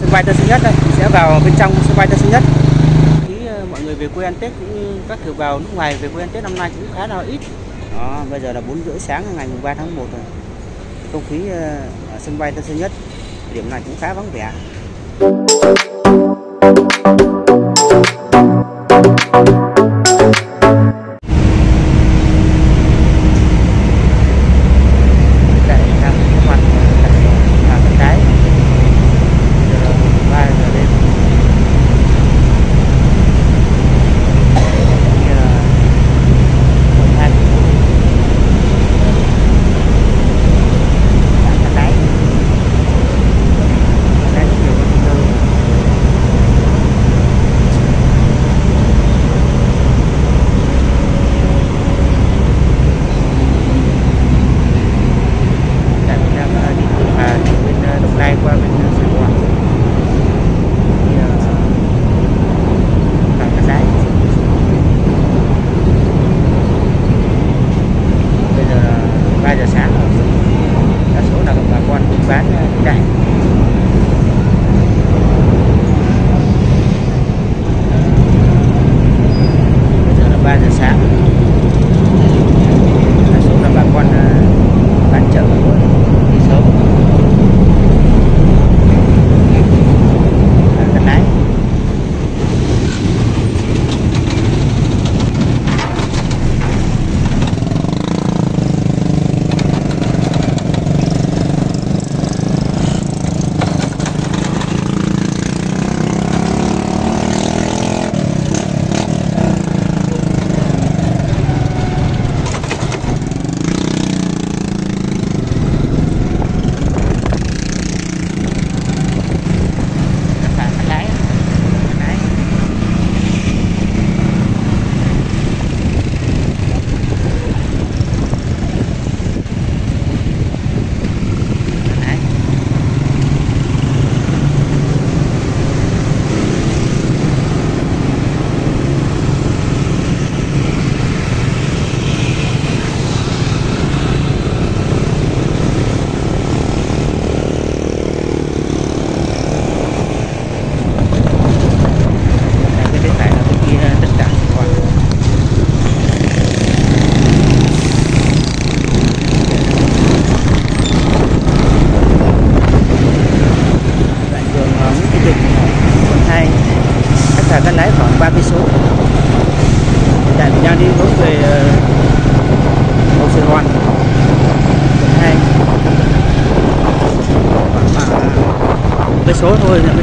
Sân bay Tân Sơn Nhất đây, mình sẽ vào bên trong sân bay Tân Sơn Nhất. Ý ờ, mọi người về quê ăn Tết cũng như các kiều bào nước ngoài về quê ăn Tết năm nay cũng khá là ít. Đó, bây giờ là 4 rưỡi sáng ngày 3 tháng 1 rồi. Không khí ờ, ở sân bay Tân Sơn Nhất điểm này cũng khá vắng vẻ. Bán ờ, cải bây giờ là ba giờ sáng lái khoảng 3 cây số hiện tại mình đang đi hướng về cầu Sài Gòn quận hai khoảng một cây số thôi.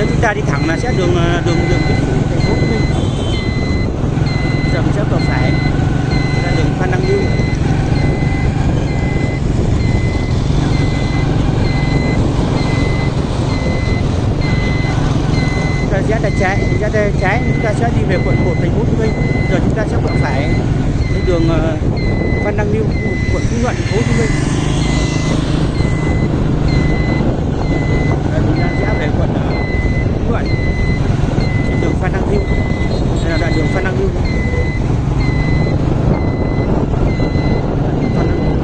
Nếu chúng ta đi thẳng là sẽ đường ờ, đường đường Vĩnh Phú thành phố Hồ Chí Minh. Giờ mình sẽ vào phải ra đường Phan Đăng Lưu. Chúng ta rẽ tay trái rẽ tay trái, chúng ta sẽ đi về quận 1 thành phố Hồ Chí Minh. Giờ chúng ta sẽ quẹo phải đến đường ờ, Phan Đăng Lưu, quận Phú Nhuận, thành phố Hồ Chí Minh Đây, chúng ta sẽ về quận ờ, Phú Nhuận trên đường Phan Đăng Lưu đây là đoạn đường Phan Đăng Lưu Phan Đăng Lưu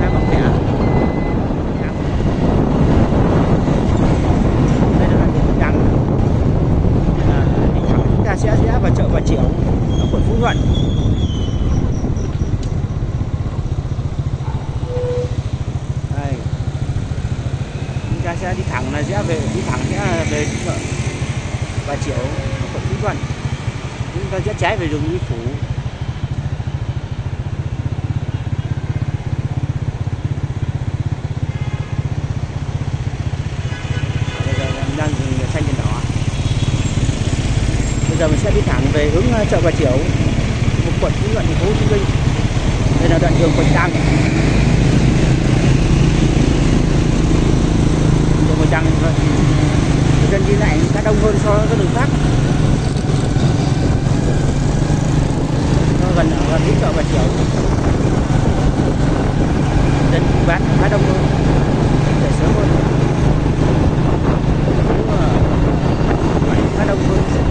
hai bảng vẽ đây là đoạn đường trắng à, đi thẳng chúng ta sẽ rẽ vào chợ Bà Triệu ở quận Phú Nhuận đây chúng ta sẽ đi thẳng là sẽ về đi thẳng sẽ về chợ Bà Triệu ở quận Phú Nhuận chúng đường Nguyễn Phủ. Bây giờ mình đang dừng xanh đèn đỏ bây giờ mình sẽ đi thẳng về hướng ờ, chợ Bà Chiểu một quận Phú Nhuận thành phố Hồ Chí Minh. Đây là đoạn đường Quỳnh Trang. Đường Quỳnh Trang thôi dân đi lại khá đông hơn so với các đường khác. Mình là biết đến chợ Bà Chiểu dân bán khá đông luôn. Để sớm hơn khá đông luôn.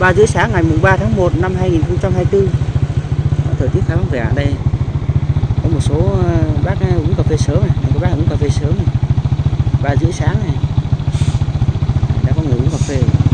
3 rưỡi sáng ngày mùng 3 tháng 1 năm 2024 thời tiết khá vắng vẻ ở đây. Có một số ờ, bác ờ, uống cà phê sớm này, có bác uống cà phê sớm này. Ba rưỡi sáng này. Đã có người uống cà phê rồi.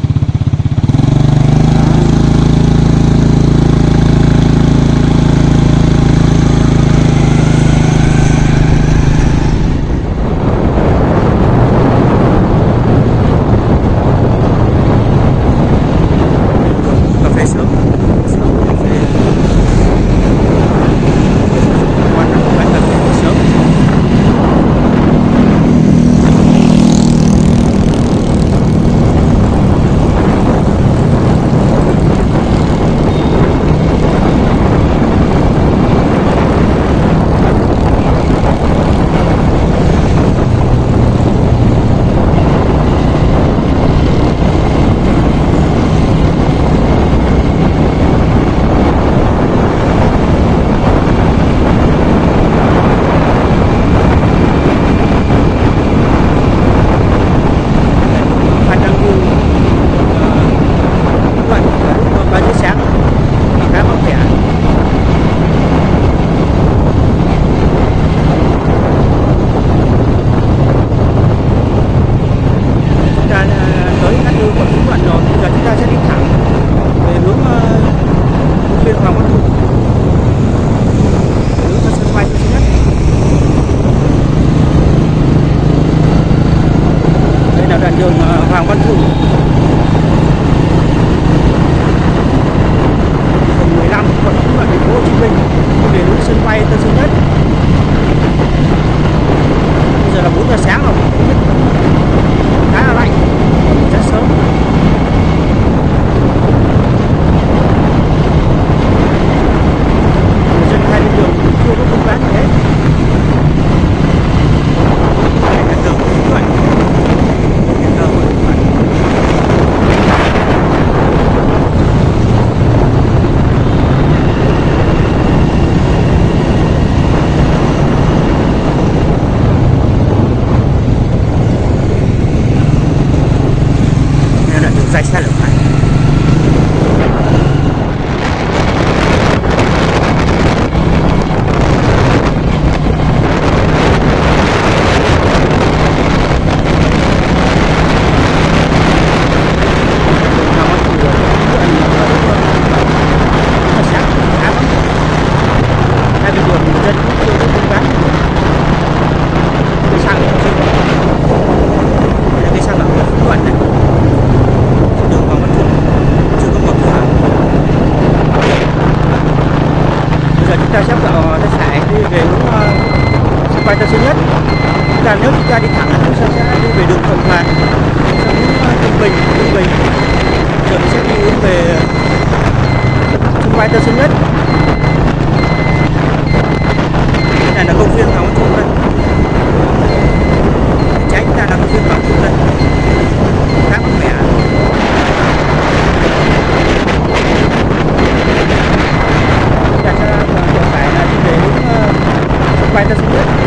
Đường ờ,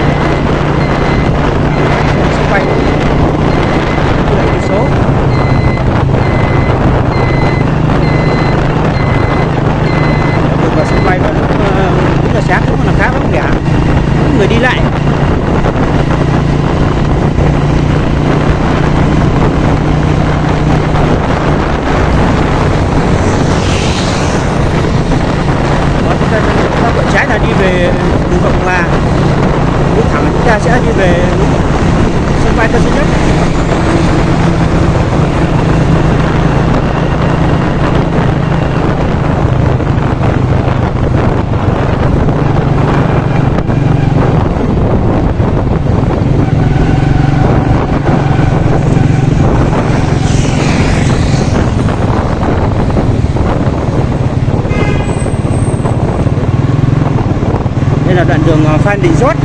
Phan Đình Giót.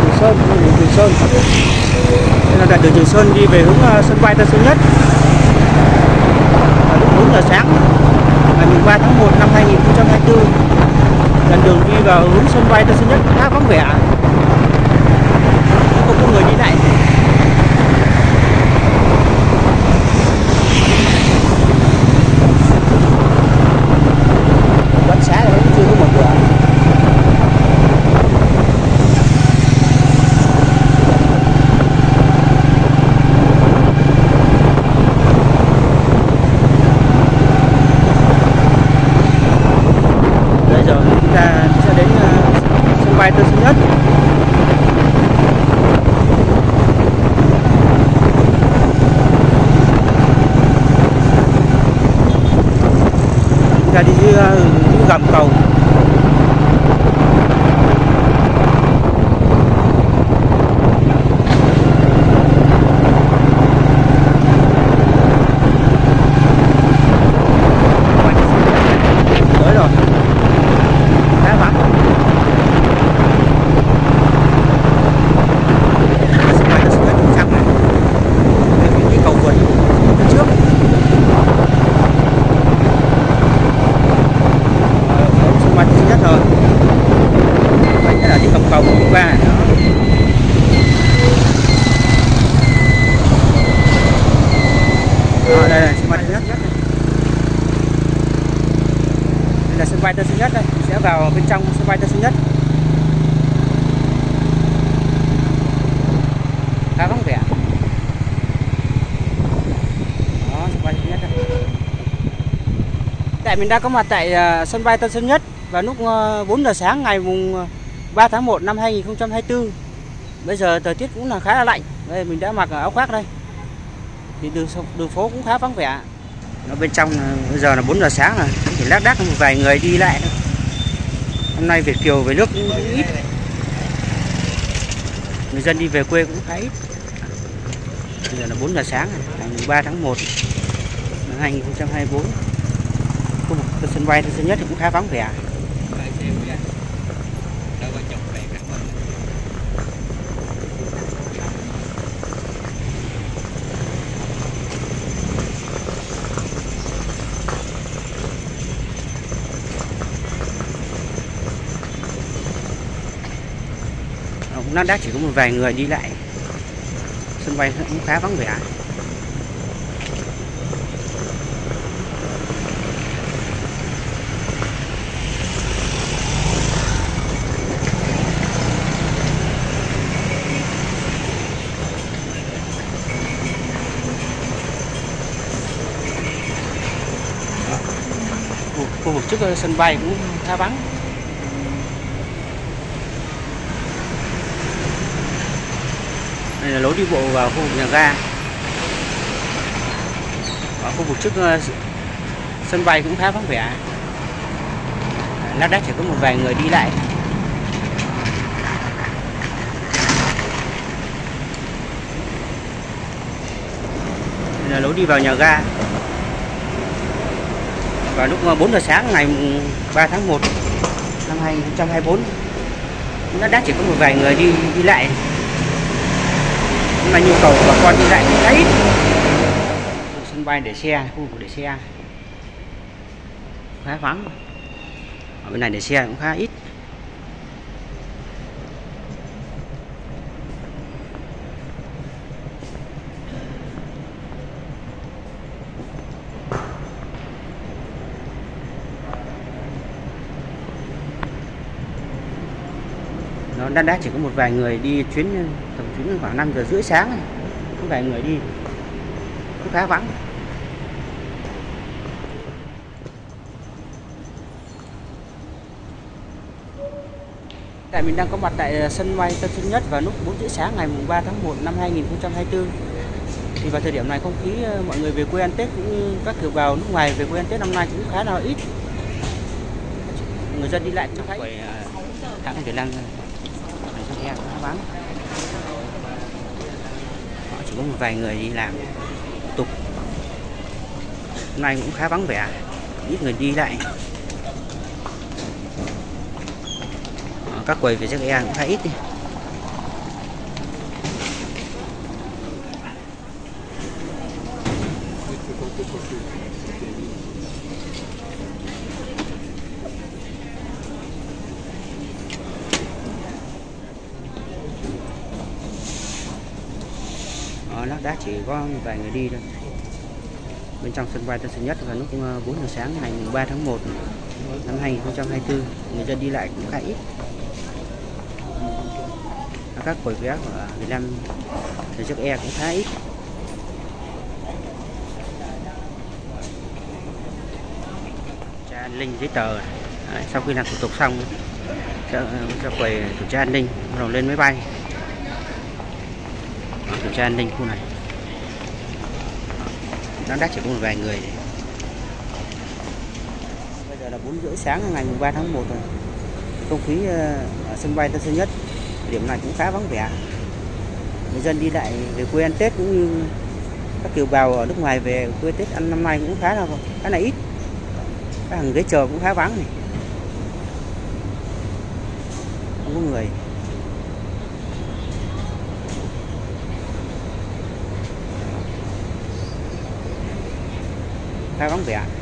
Trường Sơn Trường Sơn. Đây là đoạn đường Trường Sơn đi về hướng à, sân bay Tân Sơn Nhất. À, lúc 4 giờ sáng ngày 13 tháng 1 năm 2024 đoạn đường đi vào hướng sân bay Tân Sơn Nhất khá vắng vẻ không là đi dưới gầm cầu tới rồi khá vắng sân bay nó sẽ rất chăng này Đây, cái cầu vượt phía trước Ờ, ở sân bay thứ nhất rồi Vậy là đi cầm cầu đi qua này đó Đó, đây là sân bay thứ nhất đây là sân bay Tân Sơn Nhất đây mình sẽ vào bên trong sân bay Tân Sơn Nhất khá vắng vẻ đó sân bay Tân Sơn Nhất đây tại mình đang có mặt tại ờ, sân bay Tân Sơn Nhất vào lúc ờ, 4 giờ sáng ngày mùng ờ, 3 tháng 1 năm 2024 bây giờ thời tiết cũng là khá là lạnh. Đây mình đã mặc áo khoác đây. Thì đường đường phố cũng khá vắng vẻ. Ở bên trong bây giờ là 4 giờ sáng rồi chỉ lác đác một vài người đi lại thôi hôm nay Việt kiều về nước cũng ít. Người dân đi về quê cũng khá ít. Bây giờ là 4 giờ sáng rồi, ngày 3 tháng 1 năm 2024 tôi xin cái sân bay Tân Nhất thì cũng khá vắng vẻ. Nó cũng chỉ có một vài người đi lại. Sân bay cũng khá vắng vẻ khu, khu vực trước ờ, sân bay cũng khá vắng. Đây là lối đi bộ vào khu vực nhà ga. Ở khu vực trước ờ, sân bay cũng khá vắng vẻ. Lác đác chỉ có một vài người đi lại. Đây là lối đi vào nhà ga vào lúc ờ, 4 giờ sáng ngày 3 tháng 1 năm 2024 nó đã chỉ có một vài người đi đi lại. Nhưng mà nhu cầu của bà con đi lại cũng khá ít. Sân bay để xe, khu vực để xe. Khá vắng. Ở bên này để xe cũng khá ít. Nó đắt chỉ có một vài người đi chuyến, tầm chuyến khoảng 5 giờ rưỡi sáng này. có vài người đi, cũng khá vắng. Tại mình đang có mặt tại ờ, sân bay Tân Sơn Nhất vào lúc 4 rưỡi sáng ngày 3 tháng 1 năm 2024 thì vào thời điểm này không khí ờ, mọi người về quê ăn Tết cũng các kiều bào nước ngoài về quê ăn Tết năm nay cũng khá là ít. Người dân đi lại trong khá hãng Việt Nam này cho em khá vắng. Họ chỉ có một vài người đi làm tục. Hôm nay cũng khá vắng vẻ, ít người đi lại. Ờ, các quầy về chắc e cũng khá ít đi Đó, lác đác chỉ có một vài người đi thôi. Bên trong sân bay Tân Sơn Nhất vào lúc ờ, 4 giờ sáng ngày 3 tháng 1 năm 2024 người dân đi lại cũng khá ít. Các quầy vé của Việt Nam thì chiếc e cũng khá ít. Tra an ninh giấy tờ Đấy, sau khi làm thủ tục xong sẽ ờ, sẽ quầy kiểm tra an ninh bắt đầu lên máy bay. Kiểm tra an ninh khu này nó đắt chỉ có một vài người Bây giờ là bốn rưỡi sáng ngày 3 tháng 1 rồi. Không khí ờ, ở sân bay Tân Sơn Nhất, điểm này cũng khá vắng vẻ. Người dân đi lại về quê ăn Tết cũng như các kiều bào ở nước ngoài về quê Tết ăn năm nay cũng khá là khá là ít. Các hàng ghế chờ cũng khá vắng này. Không có người. Khá vắng vẻ